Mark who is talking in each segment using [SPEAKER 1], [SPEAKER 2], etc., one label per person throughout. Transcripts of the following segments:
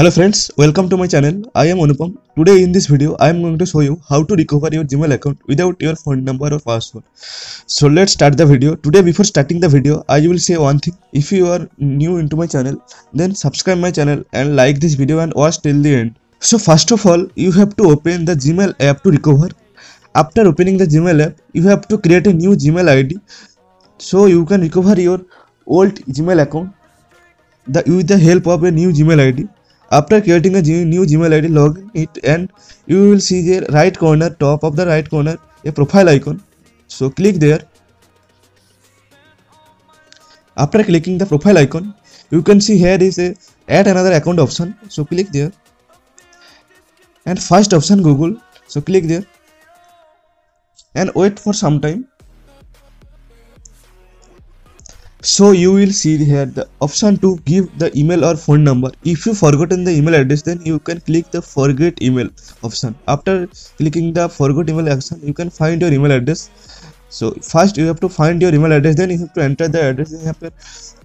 [SPEAKER 1] Hello friends, welcome to my channel. I am Anupam. Today in this video, I am going to show you how to recover your Gmail account without your phone number or password. So let's start the video. Today before starting the video, I will say one thing. If you are new into my channel, then subscribe my channel and like this video and watch till the end. So first of all, you have to open the Gmail app to recover. After opening the Gmail app, you have to create a new Gmail ID so you can recover your old Gmail account the, with the help of a new Gmail ID. After creating a new Gmail ID, log in it and you will see the right corner, top of the right corner, a profile icon. So click there. After clicking the profile icon, you can see here is a add another account option. So click there. And first option Google. So click there. And wait for some time. So you will see here the option to give the email or phone number. If you forgotten the email address then you can click the forget email option. After clicking the forget email option you can find your email address. So first you have to find your email address then you have to enter the address your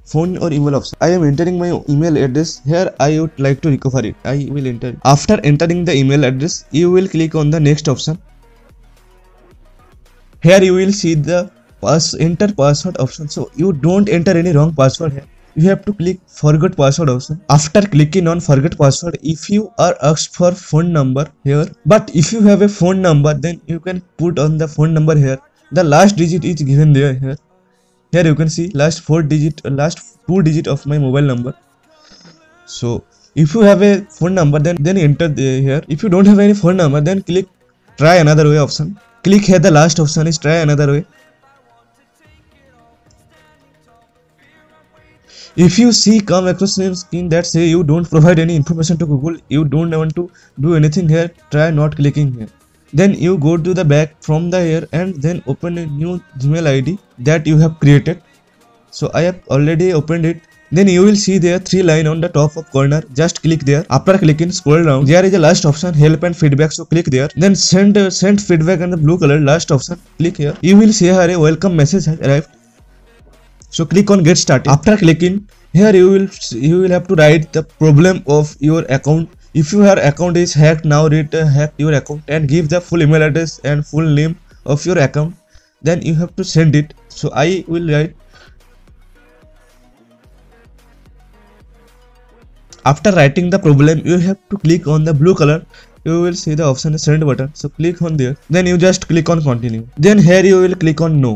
[SPEAKER 1] phone or email option. I am entering my email address. Here i would like to recover it. I will enter. After entering the email address you will click on the next option. Here you will see the pass enter password option. So you don't enter any wrong password here. You have to click forget password option. After clicking on forget password if you are asked for phone number here but if you have a phone number then you can put on the phone number here. The last digit is given there here. Here you can see last four digit last two digit of my mobile number. So if you have a phone number then then enter the, here. If you don't have any phone number then click try another way option. Click here the last option is try another way if you see come across a screen that say you don't provide any information to google you don't want to do anything here try not clicking here. Then you go to the back from the here and then open a new gmail id that you have created. So i have already opened it. Then you will see there three line on the top of corner. Just click there. After clicking scroll down. There is a last option help and feedback. So click there. Then send uh, send feedback and the blue color last option. Click here. You will see here a welcome message has arrived so click on get started. After clicking here you will you will have to write the problem of your account. If your account is hacked now read uh, hack your account and give the full email address and full name of your account. Then you have to send it. So i will write after writing the problem you have to click on the blue color. You will see the option send button. So click on there. Then you just click on continue. Then here you will click on no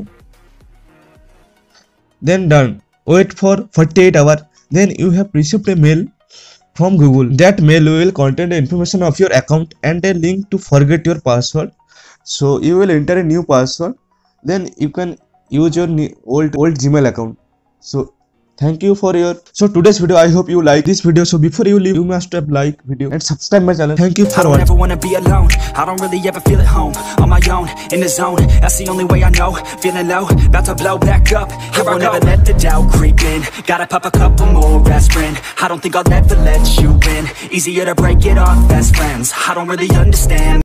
[SPEAKER 1] then done. Wait for 48 hours then you have received a mail from google. That mail will contain the information of your account and a link to forget your password. So you will enter a new password. Then you can use your old old gmail account. So thank you for your so today's video i hope you like this video. So before you leave you must have like video and subscribe my channel. Thank you
[SPEAKER 2] I
[SPEAKER 1] for
[SPEAKER 2] don't
[SPEAKER 1] watching.
[SPEAKER 2] ever wanna be alone. I don't really ever feel at home. On my own, in the zone. That's the only way I know. Feeling low, about to blow back up. Here I won't ever let the doubt creep in. Gotta pop a couple more aspirin. I don't think I'll ever let you in Easier to break it off best friends. I don't really understand